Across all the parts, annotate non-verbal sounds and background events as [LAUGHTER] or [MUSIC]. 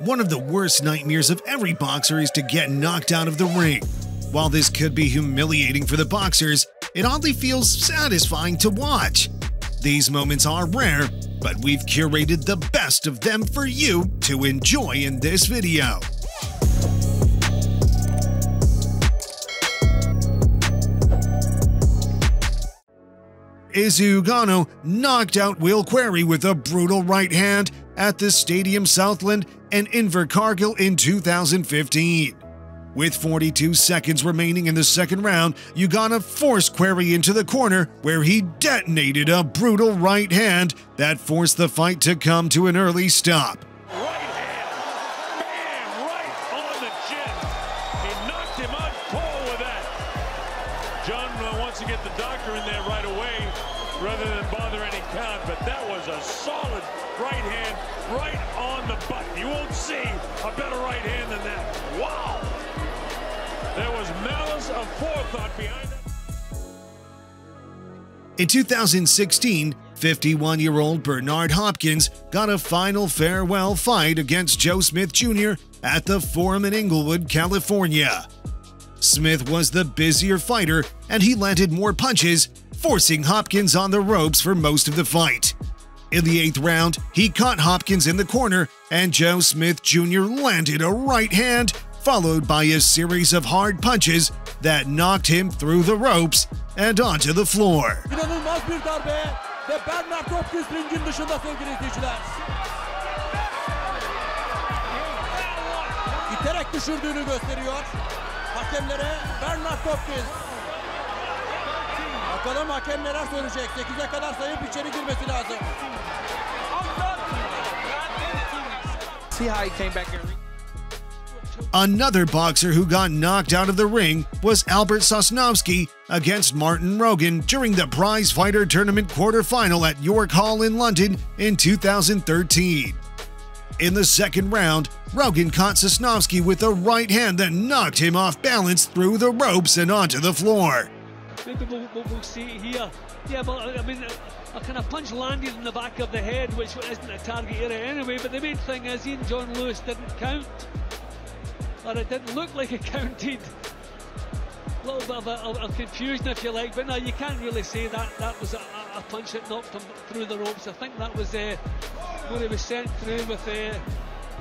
One of the worst nightmares of every boxer is to get knocked out of the ring. While this could be humiliating for the boxers, it oddly feels satisfying to watch. These moments are rare, but we've curated the best of them for you to enjoy in this video. Izu Ugonoh knocked out Will Quarrie with a brutal right hand at the Stadium Southland and Invercargill in 2015. With 42 seconds remaining in the second round, Ugonoh forced Quarrie into the corner where he detonated a brutal right hand that forced the fight to come to an early stop. Rather than bother any count, but that was a solid right hand right on the button. You won't see a better right hand than that. Wow! There was malice of forethought behind it. In 2016, 51 year old Bernard Hopkins got a final farewell fight against Joe Smith Jr. at the Forum in Inglewood, California. Smith was the busier fighter and he landed more punches, forcing Hopkins on the ropes for most of the fight. In the eighth round, he caught Hopkins in the corner and Joe Smith Jr. landed a right hand, followed by a series of hard punches that knocked him through the ropes and onto the floor. Bernard Hopkins. Bakalım hakem neler söyleyecek. 8'e kadar sayıp içeri girmesi lazım. See how he came back in. Another boxer who got knocked out of the ring was Albert Sosnowski against Martin Rogan during the Prize Fighter Tournament quarterfinal at York Hall in London in 2013. In the second round, Rogan caught Sosnowski with a right hand that knocked him off balance through the ropes and onto the floor. Maybe we'll, we'll, we'll see it here. Yeah, but I mean, a, kind of punch landed in the back of the head, which isn't a target area anyway. But the main thing is, Ian John Lewis didn't count, or it didn't look like it [LAUGHS] counted. A little bit of, a, of, of confusion, if you like, but no, you can't really say that that was a, a punch that knocked him through the ropes. I think that was uh, where he was sent through with uh,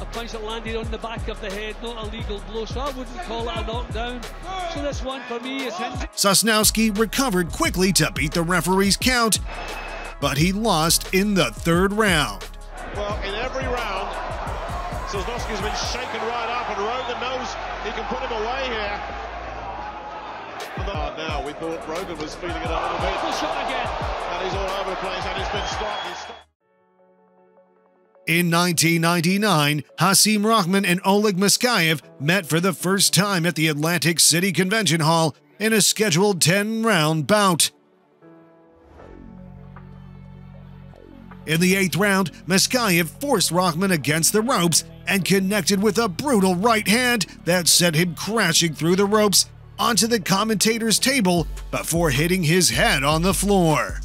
a punch that landed on the back of the head, not a legal blow. So I wouldn't call it a knockdown. So this one for me is Hinton. Sosnowski recovered quickly to beat the referee's count, but he lost in the third round. Well, in every round, Sosnowski's been shaken right up, and Rogan knows he can put him away here. Uh, now, we thought Rogan was feeling it a little bit, Full shot again. and he's all over the place, and he's been stopped. In 1999, Hasim Rahman and Oleg Maskaev met for the first time at the Atlantic City Convention Hall in a scheduled 10 round bout. In the eighth round, Maskaev forced Rahman against the ropes and connected with a brutal right hand that sent him crashing through the ropes onto the commentator's table before hitting his head on the floor.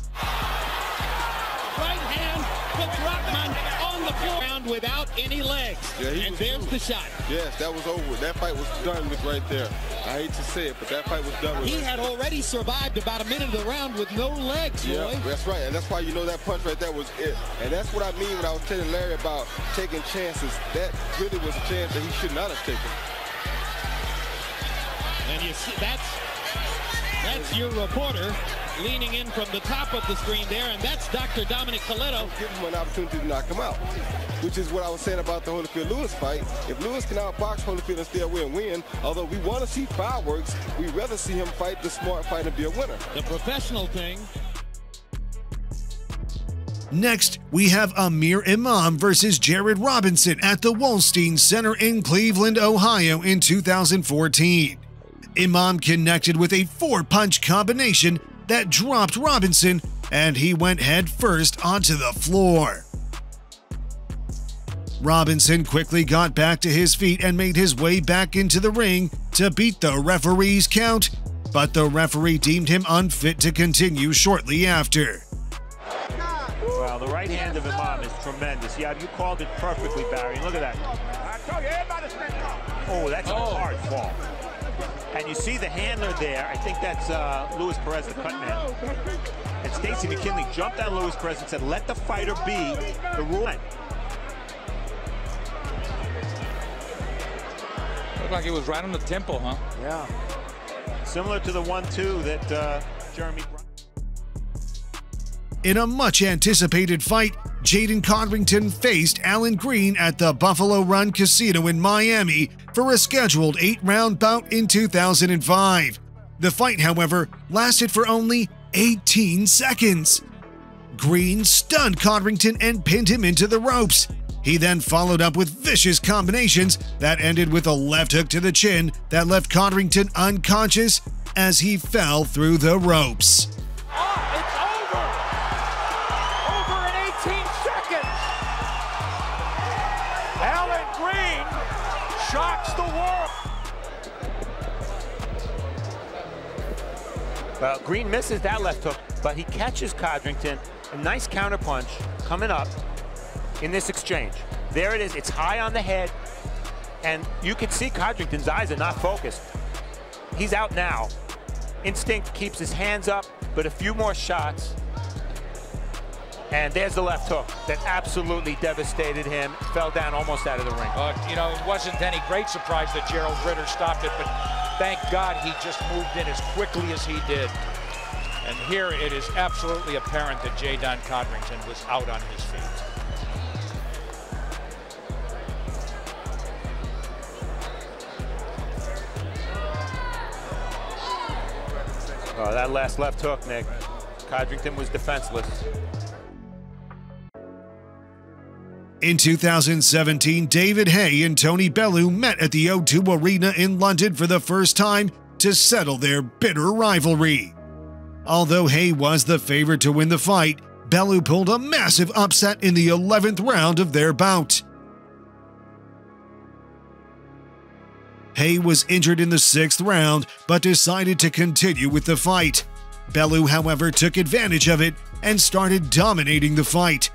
Puts Rahman on the floor without any legs. Yeah, and there's the shot. Yes, that was over. That fight was done with right there. I hate to say it, but that fight was done with. He right had already survived about a minute of the round with no legs, Yeah, that's right, and that's why you know that punch right there was it. And that's what I mean when I was telling Larry about taking chances. That really was a chance that he should not have taken. And you see that's that's your reporter leaning in from the top of the screen there, and that's Dr. Dominic Coletta. Give him an opportunity to knock him out, which is what I was saying about the Holyfield Lewis fight. If Lewis can outbox Holyfield and still win, win. Although we want to see fireworks, we'd rather see him fight the smart fight and be a winner. The professional thing Next, we have Amir Imam versus Jared Robinson at the Wolstein Center in Cleveland, Ohio in 2014. Imam connected with a four punch combination that dropped Robinson, and he went head first onto the floor. Robinson quickly got back to his feet and made his way back into the ring to beat the referee's count, but the referee deemed him unfit to continue shortly after. Well, the right hand of Imam is tremendous. tremendous. Yeah, you called it perfectly, Barry. Look at that. Oh, that's a hard fall. And you see the handler there. I think that's uh, Luis Perez, the cut man. And Stacy McKinley jumped on Luis Perez and said, let the fighter be the rule. Looked like it was right on the temple, huh? Yeah. Similar to the 1-2 that uh, Jeremy... In a much anticipated fight, Jaidon Codrington faced Allan Green at the Buffalo Run Casino in Miami for a scheduled eight round bout in 2005. The fight, however, lasted for only 18 seconds. Green stunned Codrington and pinned him into the ropes. He then followed up with vicious combinations that ended with a left hook to the chin that left Codrington unconscious as he fell through the ropes. Well, Green misses that left hook, but he catches Codrington. A nice counterpunch coming up in this exchange. There it is. It's high on the head, and you can see Codrington's eyes are not focused. He's out now. Instinct keeps his hands up, but a few more shots, and there's the left hook that absolutely devastated him. Fell down almost out of the ring. Uh, you know, it wasn't any great surprise that Gerald Ritter stopped it, but thank God he just moved in as quickly as he did. And here it is absolutely apparent that Jaidon Codrington was out on his feet. Oh, that last left hook, Nick. Codrington was defenseless. In 2017, David Haye and Tony Bellew met at the O2 Arena in London for the first time to settle their bitter rivalry. Although Haye was the favorite to win the fight, Bellew pulled a massive upset in the 11th round of their bout. Haye was injured in the sixth round, but decided to continue with the fight. Bellew, however, took advantage of it and started dominating the fight.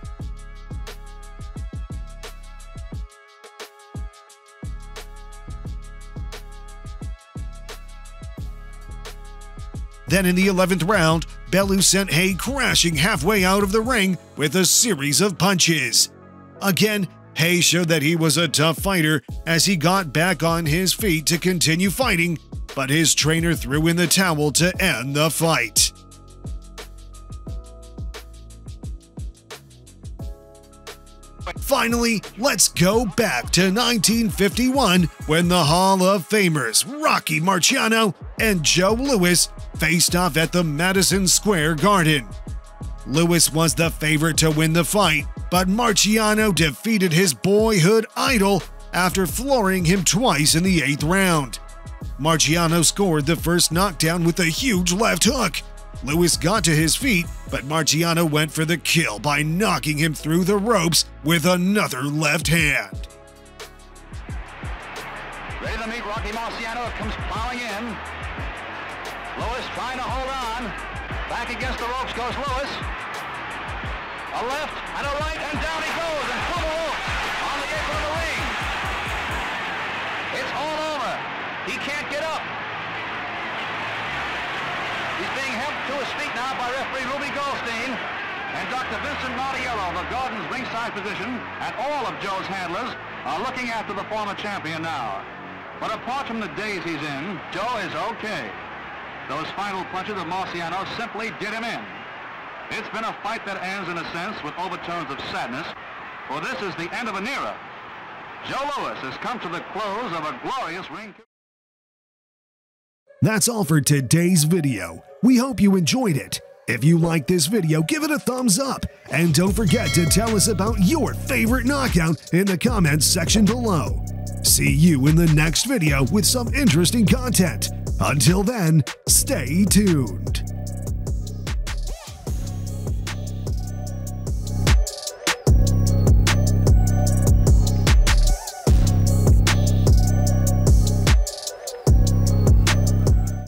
Then in the 11th round, Bellew sent Haye crashing halfway out of the ring with a series of punches. Again, Haye showed that he was a tough fighter as he got back on his feet to continue fighting, but his trainer threw in the towel to end the fight. Finally, let's go back to 1951 when the Hall of Famers Rocky Marciano and Joe Louis faced off at the Madison Square Garden. Louis was the favorite to win the fight, but Marciano defeated his boyhood idol after flooring him twice in the eighth round. Marciano scored the first knockdown with a huge left hook. Louis got to his feet, but Marciano went for the kill by knocking him through the ropes with another left hand. Ready to meet Rocky Marciano comes plowing in. Louis trying to hold on. Back against the ropes goes Louis. A left and a right, and down he goes, and through the ropes on the apron of the ring. It's all over. He can't get up. Helped to his feet now by referee Ruby Goldstein and Dr. Vincent Nardiello, the Gordon's ringside physician, and all of Joe's handlers are looking after the former champion now. But apart from the daze he's in, Joe is okay. Those final punches of Marciano simply did him in. It's been a fight that ends, in a sense, with overtones of sadness, for this is the end of an era. Joe Louis has come to the close of a glorious ring. That's all for today's video. We hope you enjoyed it. If you like this video, give it a thumbs up. And don't forget to tell us about your favorite knockout in the comments section below. See you in the next video with some interesting content. Until then, stay tuned.